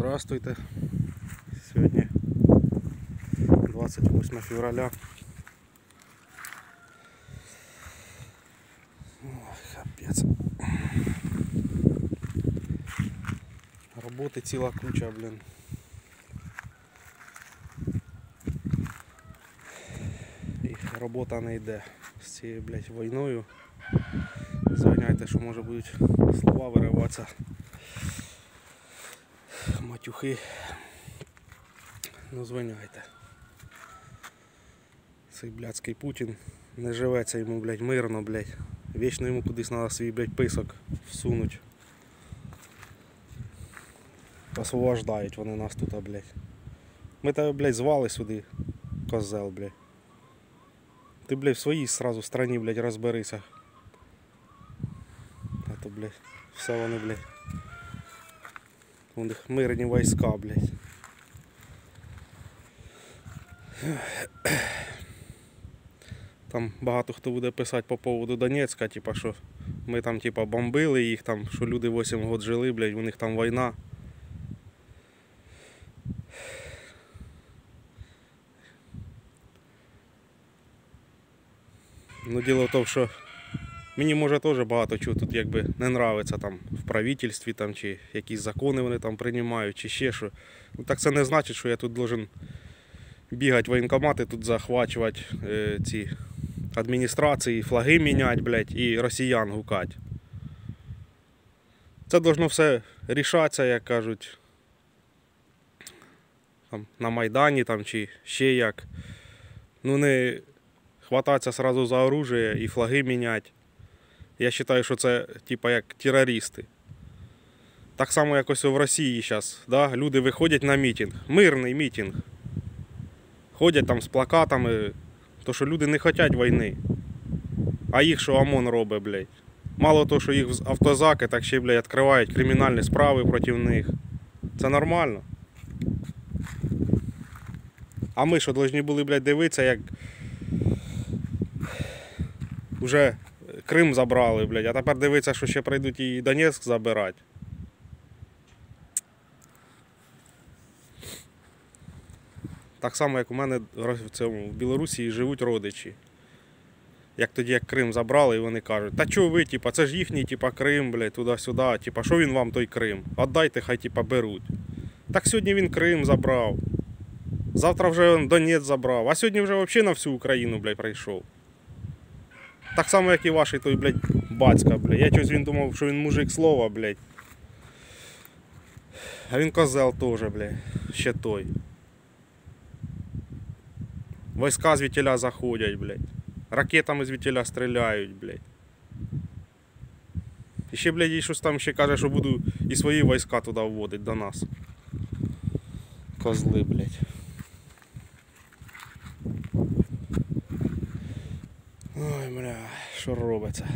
Здравствуйте. Сьогодні 28 февраля. Ой, капець. Роботи ціла куча, блін. І робота не йде з цією, блядь, війною. Звиняйте, що може будуть слова вириватися. Матюхи. Ну звиняйте. Цей блядський Путін не живеться йому, блядь, мирно, блядь. Вічно йому кудись треба свій, блядь, писок всунуть. Освобождають вони нас тут, блядь. Ми тебе, блядь, звали сюди, козел, блядь. Ти, блядь, в своїй сразу страні, блядь, розберися. А то, блядь, все вони, блядь. У них мирні війська, блядь. Там багато хто буде писати по поводу Донецька, типа, що ми там типа бомбили їх, там, що люди 8 років жили, блядь, у них там війна. Ну, діло в тому, що мені може теж багато чого тут якби не нравиться там в правительстві там, чи якісь закони вони там приймають, чи ще що. Ну, так це не значить, що я тут должен бігати воєнкомати, тут захвачувати е, ці адміністрації, флаги міняти, блядь, і росіян гукати. Це должно все рішатися, як кажуть, там, на Майдані там, чи ще як. Ну не хвататися сразу за оружие і флаги міняти. Я вважаю, що це типа як терористи. Так само якось в Росії зараз. Да? Люди виходять на мітинг. Мирний мітинг. Ходять там з плакатами. То що люди не хочуть війни. А їх що ОМОН робить, блядь. Мало того, що їх в автозаки, так ще, блядь, відкривають кримінальні справи проти них. Це нормально. А ми що, повинні були, блядь, дивитися, як вже Крим забрали, блядь, а тепер дивиться, що ще прийдуть і Донецьк забирати. Так само, як у мене в цьому в Білорусі живуть родичі. Як тоді, як Крим забрали, і вони кажуть, та чого ви, типа, це ж їхній типа, Крим, блядь, туди-сюди, типа, що він вам той Крим? Отдайте, хай типа, беруть. Так сьогодні він Крим забрав. Завтра вже Донець забрав, а сьогодні вже взагалі на всю Україну, блядь, прийшов. Так само, як і ваш той, блядь, батька, блядь. Я щось він думав, що він мужик слова, блядь. А він козел теж, блядь. Ще той. Войска звідтіля заходять, блядь. Ракетами звідтіля стріляють, блядь. І ще, блядь, і щось там ще каже, що буду і свої війська туди вводити до нас. Козли, блядь. Ой, бля, що робиться?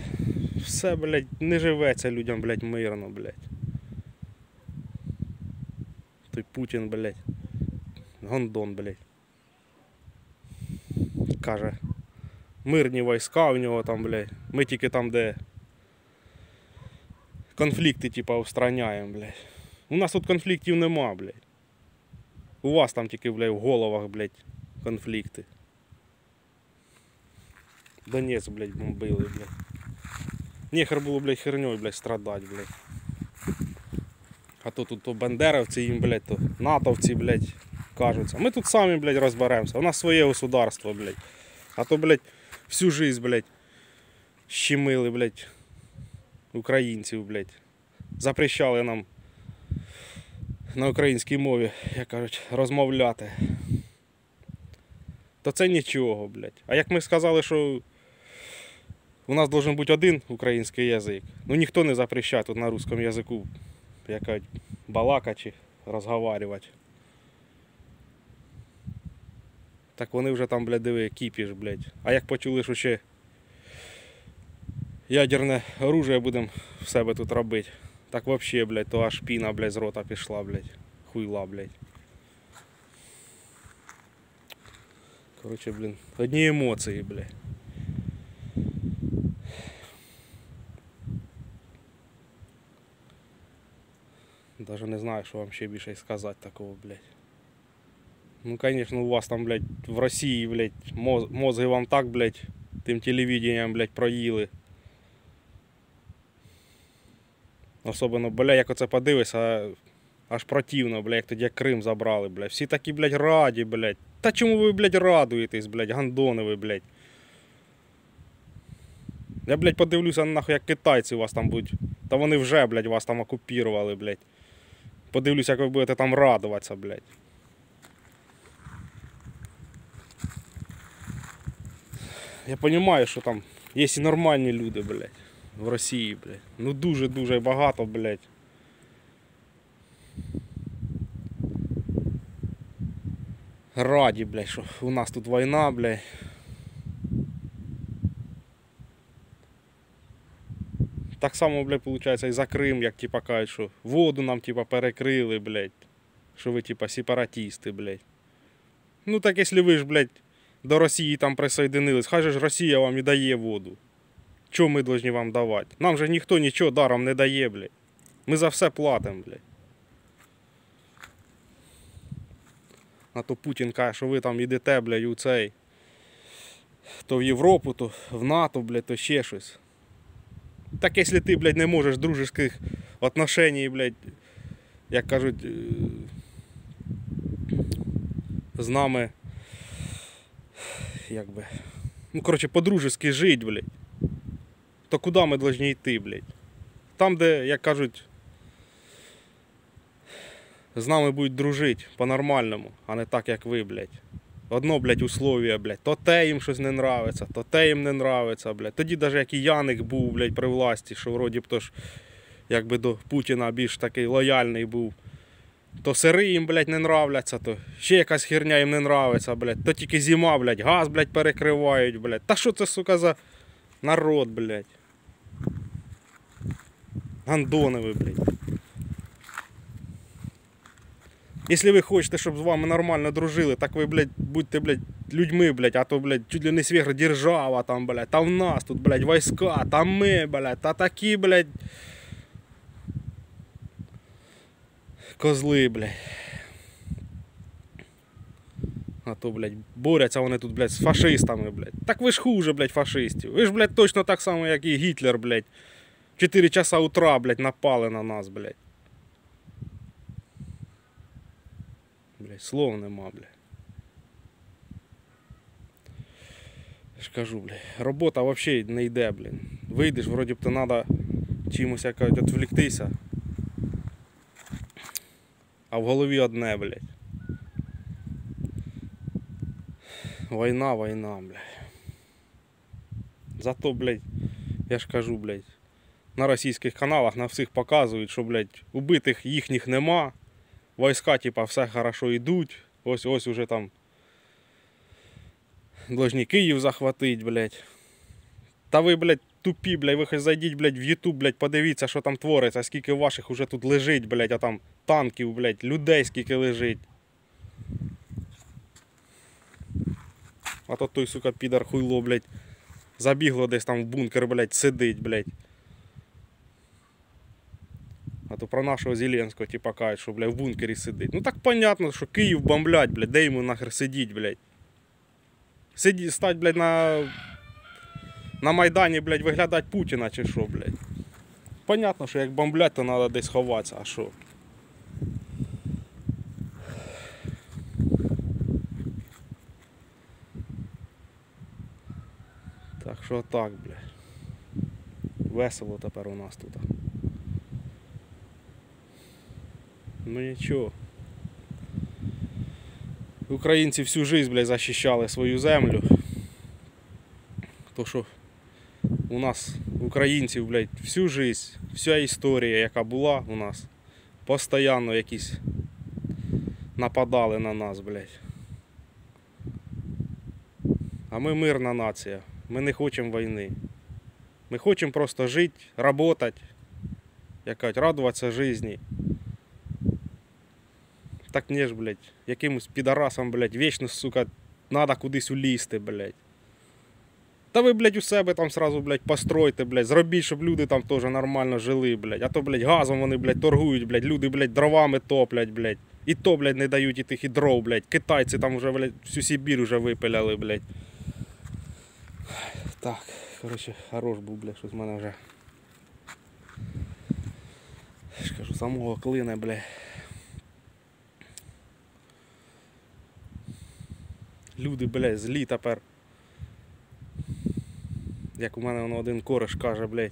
Все, блядь, не живеться людям, блядь, мирно, блядь. Той Путін, блядь. Гондон, блядь. Каже. Мирні війська у нього там, блядь. Ми тільки там, де конфлікти, типа, устраняємо, блядь. У нас тут конфліктів нема, блядь. У вас там тільки, блядь, в головах, блядь, конфлікти. Донець, блядь, бомбили, блядь. Нехер було, блядь, херньою, блядь, страдать, блядь. А то тут то бандеровці їм, блядь, то натовці, блядь, кажуться. Ми тут самі, блядь, розберемося. У нас своє государство, блядь. А то, блядь, всю жизнь, блядь, щемили, блядь, українців, блядь. Запрещали нам на українській мові, як кажуть, розмовляти. То це нічого, блядь. А як ми сказали, що у нас должен бути один український язик. Ну ніхто не запрещає тут на русском язику як балакати чи розговарювати. Так вони вже там, блядь, диви, кіпіш, блядь. А як почули, що ще ядерне оружие будемо в себе тут робити, так взагалі, блядь, то аж піна, блядь, з рота пішла, блядь. Хуйла, блядь. Короче, блін, одні емоції, блядь. Даже не знаю, що вам ще більше сказати такого, блядь. Ну, конечно, у вас там, блядь, в Росії, блядь, моз- мозги вам так, блядь, тим телевидением, блядь, проїли. Особливо, бля, як оце подивишся, аж противно, бля, як тоді Крим забрали, блядь. Всі такі, блядь, раді, блядь. Та чому ви, блядь, радуєтесь, блядь, гандони ви, блядь. Я, блядь, подивлюся, нахуй, як китайці у вас там будуть. Та вони вже, блядь, вас там окупірували, блядь. Подивлюся, як ви будете там радуватися, блядь. Я розумію, що там є і нормальні люди, блядь, в Росії, блядь. Ну дуже-дуже багато, блядь. Раді, блядь, що у нас тут війна, блядь. Так само, блядь, виходить, і за Крим, як типа кажуть, що воду нам типа перекрили, блядь. Що ви типа сепаратісти, блядь. Ну так якщо ви ж, блядь, до Росії там присоединились, хай же ж Росія вам і дає воду. Чого ми повинні вам давати? Нам же ніхто нічого даром не дає, блядь. Ми за все платимо, блядь. А то Путін каже, що ви там йдете, блядь, у цей. То в Європу, то в НАТО, блядь, то ще щось. Так якщо ти, блядь, не можеш дружеських отношеній, блядь, як кажуть, е, з нами, як би, ну, коротше, по-дружески жить, блядь, то куди ми повинні йти, блядь? Там, де, як кажуть, з нами будуть дружити по-нормальному, а не так, як ви, блядь. Одно, блядь, условие, блядь. То те їм щось не нравиться, то те їм не нравиться, блядь. Тоді навіть як і Яник був, блядь, при власті, що вроді б то ж, якби до Путіна більш такий лояльний був. То сири їм, блядь, не нравляться, то ще якась херня їм не нравиться, блядь. То тільки зима, блядь, газ, блядь, перекривають, блядь. Та що це, сука, за народ, блядь. Гандоневи, блядь. Якщо ви хочете, щоб з вами нормально дружили, так ви, блядь, будьте, блядь, людьми, блядь, а то, блядь, чуть ли не сверхдержава там, блядь, та в нас тут, блядь, війська, там ми, блядь, та такі, блядь. Козли, блядь. А то, блядь, борються вони тут, блядь, з фашистами, блядь. Так ви ж хуже, блядь, фашистів. Ви ж, блядь, точно так само, як і Гітлер, блядь. 4 часа утра, блядь, напали на нас, блядь. Блядь, слов нема, блядь. Я ж кажу, блядь, робота взагалі не йде, блін. Вийдеш, вроді б то треба чимось як відвліктися. А в голові одне, блядь. Війна, війна, блядь. Зато, блядь, я ж кажу, блядь, на російських каналах на всіх показують, що, блядь, убитих їхніх нема. Войска, типа, все хорошо йдуть. Ось ось уже там должні Київ захватить, блядь. Та ви, блядь, тупі, блядь, ви хоч зайдіть, блядь, в Ютуб, блядь, подивіться, що там твориться, скільки ваших уже тут лежить, блядь, а там танків, блядь, людей скільки лежить. А то той, сука, підар хуйло, блядь, забігло десь там в бункер, блядь, сидить, блядь. А то про нашого Зеленського, типа, кажуть, що, блядь, в бункері сидить. Ну так понятно, що Київ бомблять, блядь, де йому нахер сидіть, блядь. Сиді, стать, блядь, на. На Майдані, блядь, виглядати Путіна чи що, блядь. Понятно, що як бомблять, то треба десь ховатися, а що? Так що так, блядь. Весело тепер у нас тут. Ну нічого. Українці всю жизнь, блядь, захищали свою землю. То що у нас, українців, блядь, всю жизнь, вся історія, яка була у нас, постійно якісь нападали на нас, блядь. А ми мирна нація. Ми не хочемо війни. Ми хочемо просто жити, працювати, як радуватися житті. Так не ж, блядь, якимось підарасам, блядь, вічно, сука, надо кудись улізти, блядь. Та ви, блядь, у себе там сразу, блядь, постройте, блядь, зробіть, щоб люди там теж нормально жили, блядь. А то, блядь, газом вони, блядь, торгують, блядь, люди, блядь, дровами топлять, блядь. І то, блядь, не дають і тих і дров, блядь. Китайці там вже, блядь, всю Сибір вже випиляли, блядь. Так, коротше, хорош був, блядь, щось в мене вже. Я ж кажу, самого клине, блядь. Люди, блядь, злі тепер. Як у мене воно один кореш каже, блядь.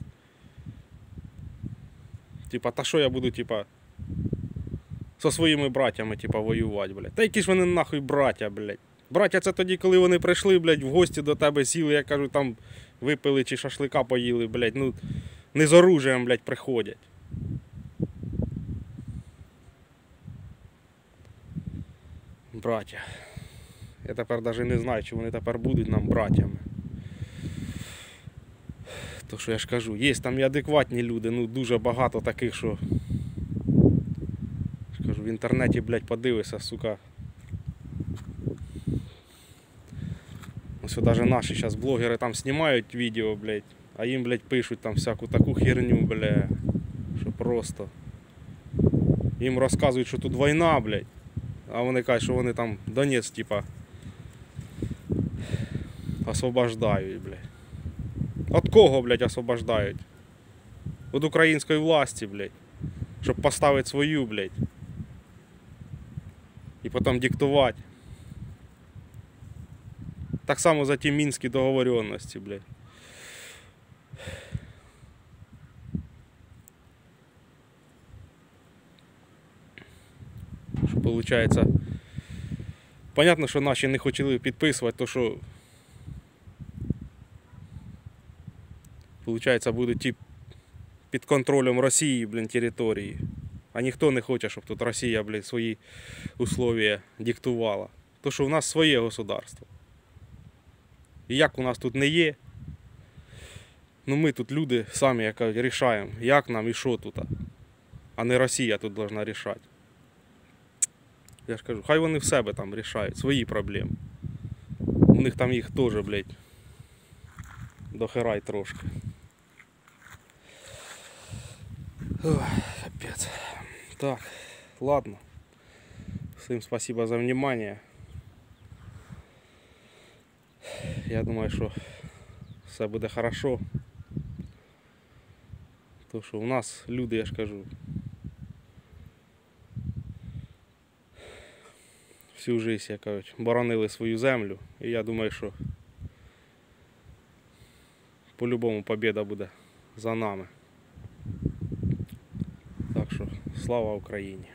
Типа, та що я буду, типа, со своїми братями, типа, воювати, блядь. Та які ж вони нахуй браття, блядь. Браття це тоді, коли вони прийшли, блядь, в гості до тебе сіли, я кажу, там випили чи шашлика поїли, блядь. Ну, не з оружием, блядь, приходять. Браття. Я тепер навіть не знаю, чи вони тепер будуть нам братями. То що я ж кажу, є там і адекватні люди, ну дуже багато таких, що. Кажу, в інтернеті, блядь, подивися, сука. Ось навіть наші зараз блогери там знімають відео, блядь, а їм, блядь, пишуть там всяку таку херню, бля, що просто. Їм розказують, що тут війна, блядь. А вони кажуть, що вони там Донець, типа, освобождають, блядь. От кого, блядь, освобождають? Від української власті, блядь. Щоб поставити свою, блядь. І потім диктувати. Так само за ті мінські договоренності, блядь. Получається. Понятно, що наші не хотіли підписувати, то що Получається, будуть ті під контролем Росії, блін, території. А ніхто не хоче, щоб тут Росія, блін, свої условия диктувала. То що в нас своє государство. І як у нас тут не є, ну ми тут люди самі як рішаємо, як нам і що тут. А не Росія тут должна рішати. Я ж кажу, хай вони в себе там рішають свої проблеми. У них там їх теж, блядь, дохерай трошки. Капец. Так, ладно. Всем спасибо за внимание. Я думаю, що все буде хорошо. То що у нас люди, я ж кажу, всю жизнь, як кажуть, боронили свою землю. І я думаю, що по-любому побіда буде за нами. Слава Україні!